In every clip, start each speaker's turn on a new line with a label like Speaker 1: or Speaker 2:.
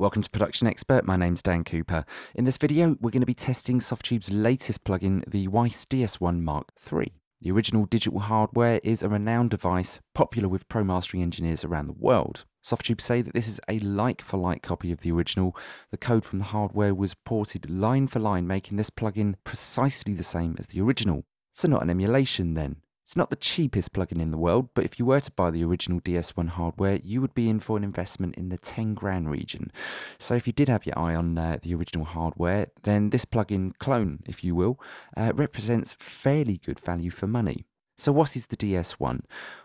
Speaker 1: Welcome to Production Expert, my name's Dan Cooper. In this video, we're going to be testing Softube's latest plugin, the Weiss DS1 Mark III. The original digital hardware is a renowned device, popular with pro mastering engineers around the world. Softube say that this is a like-for-like copy of the original. The code from the hardware was ported line for line, making this plugin precisely the same as the original. So not an emulation then. It's not the cheapest plugin in the world, but if you were to buy the original DS1 hardware, you would be in for an investment in the 10 grand region. So if you did have your eye on uh, the original hardware, then this plugin clone, if you will, uh, represents fairly good value for money. So what is the DS1?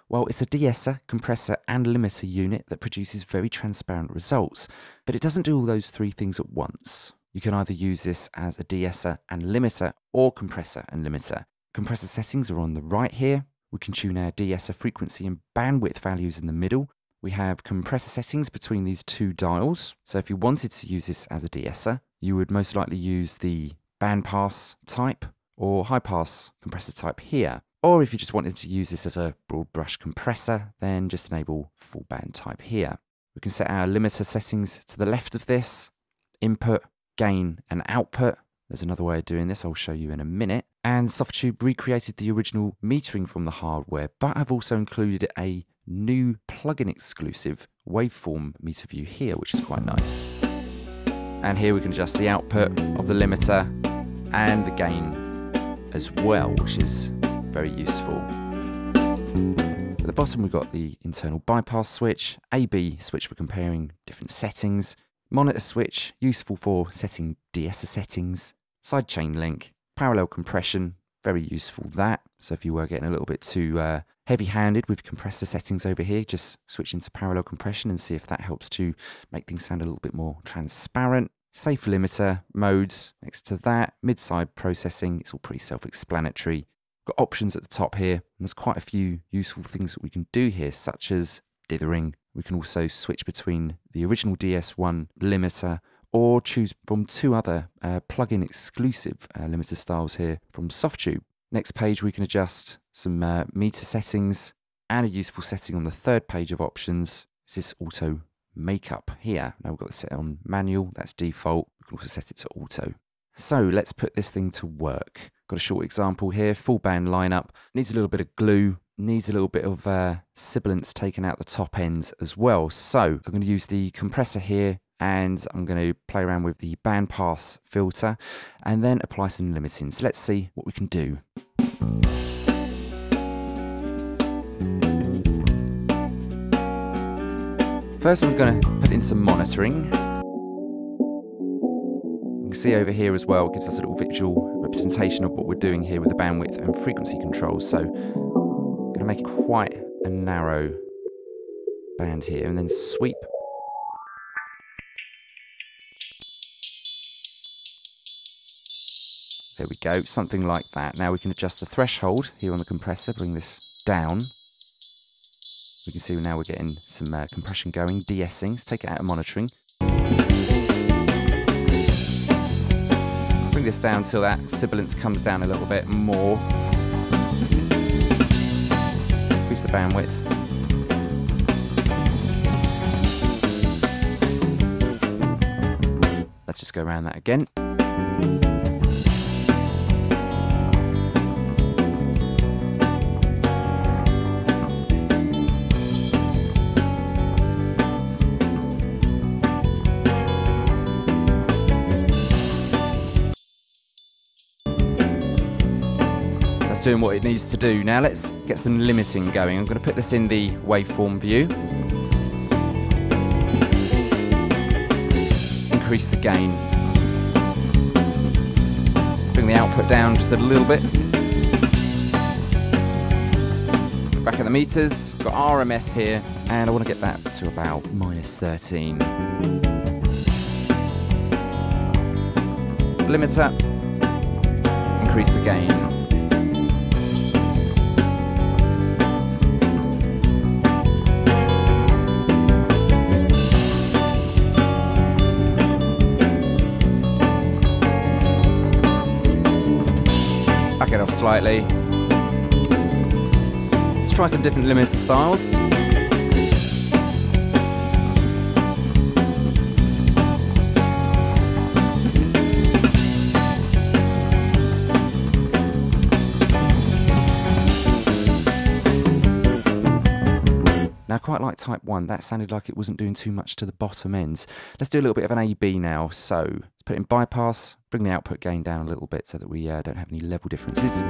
Speaker 1: Well, it's a de-esser, compressor and limiter unit that produces very transparent results, but it doesn't do all those three things at once. You can either use this as a de-esser and limiter or compressor and limiter. Compressor settings are on the right here. We can tune our de-esser frequency and bandwidth values in the middle. We have compressor settings between these two dials. So if you wanted to use this as a de-esser, you would most likely use the bandpass type or high pass compressor type here. Or if you just wanted to use this as a broad brush compressor, then just enable full band type here. We can set our limiter settings to the left of this, input, gain and output. There's another way of doing this I'll show you in a minute. And Softube recreated the original metering from the hardware, but have also included a new plugin exclusive waveform meter view here, which is quite nice. And here we can adjust the output of the limiter and the gain as well, which is very useful. At the bottom we've got the internal bypass switch, AB switch for comparing different settings, monitor switch, useful for setting de-esser settings, sidechain link, parallel compression, very useful that. So if you were getting a little bit too uh, heavy-handed with compressor settings over here, just switch into parallel compression and see if that helps to make things sound a little bit more transparent. Safe limiter modes next to that, mid-side processing, it's all pretty self-explanatory. Got options at the top here, and there's quite a few useful things that we can do here, such as dithering. We can also switch between the original DS1 limiter or choose from two other uh, plug-in exclusive uh, limiter styles here from Softube. Next page we can adjust some uh, meter settings and a useful setting on the third page of options is this auto makeup here. Now we've got to set on manual, that's default. We can also set it to auto. So let's put this thing to work. Got a short example here, full band lineup. Needs a little bit of glue, needs a little bit of uh, sibilance taken out the top ends as well. So I'm going to use the compressor here and I'm going to play around with the bandpass filter and then apply some limiting. So let's see what we can do. First I'm going to put in some monitoring. You can see over here as well, gives us a little visual representation of what we're doing here with the bandwidth and frequency controls. So I'm going to make it quite a narrow band here and then sweep There we go, something like that. Now we can adjust the threshold here on the compressor, bring this down. We can see now we're getting some uh, compression going, de-essing. Let's take it out of monitoring. Bring this down till that sibilance comes down a little bit more. Increase the bandwidth. Let's just go around that again. Doing what it needs to do. Now let's get some limiting going. I'm going to put this in the waveform view. Increase the gain. Bring the output down just a little bit. Back at the meters, got RMS here, and I want to get that to about minus 13. Limiter, increase the gain. back it off slightly. Let's try some different limits and styles. Now, quite like type 1, that sounded like it wasn't doing too much to the bottom ends. Let's do a little bit of an AB now. So, put it in bypass, bring the output gain down a little bit so that we uh, don't have any level differences.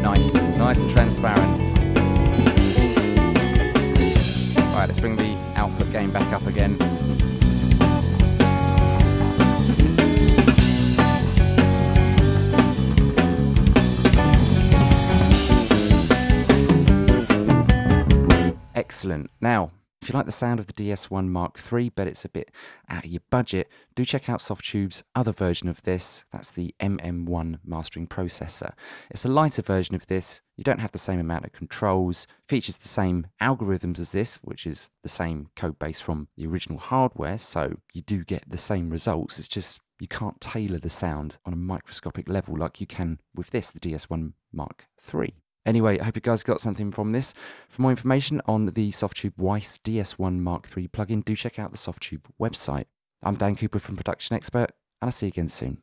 Speaker 1: Nice, nice and transparent. Bring the output gain back up again. Excellent. Now, if you like the sound of the DS1 Mark III, but it's a bit out of your budget, do check out Softube's other version of this. That's the MM1 mastering processor. It's a lighter version of this. You don't have the same amount of controls, features the same algorithms as this, which is the same code base from the original hardware, so you do get the same results. It's just you can't tailor the sound on a microscopic level like you can with this, the DS1 Mark III. Anyway, I hope you guys got something from this. For more information on the Softube Weiss DS1 Mark III plugin, do check out the Softube website. I'm Dan Cooper from Production Expert, and I'll see you again soon.